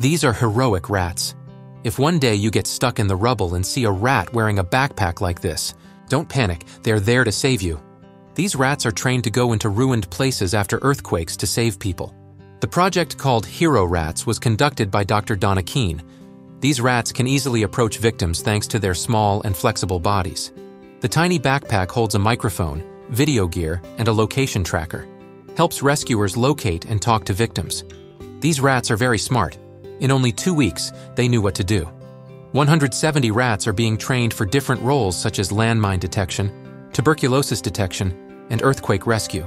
These are heroic rats. If one day you get stuck in the rubble and see a rat wearing a backpack like this, don't panic, they're there to save you. These rats are trained to go into ruined places after earthquakes to save people. The project called Hero Rats was conducted by Dr. Donna Kean. These rats can easily approach victims thanks to their small and flexible bodies. The tiny backpack holds a microphone, video gear, and a location tracker. Helps rescuers locate and talk to victims. These rats are very smart. In only two weeks, they knew what to do. 170 rats are being trained for different roles such as landmine detection, tuberculosis detection, and earthquake rescue.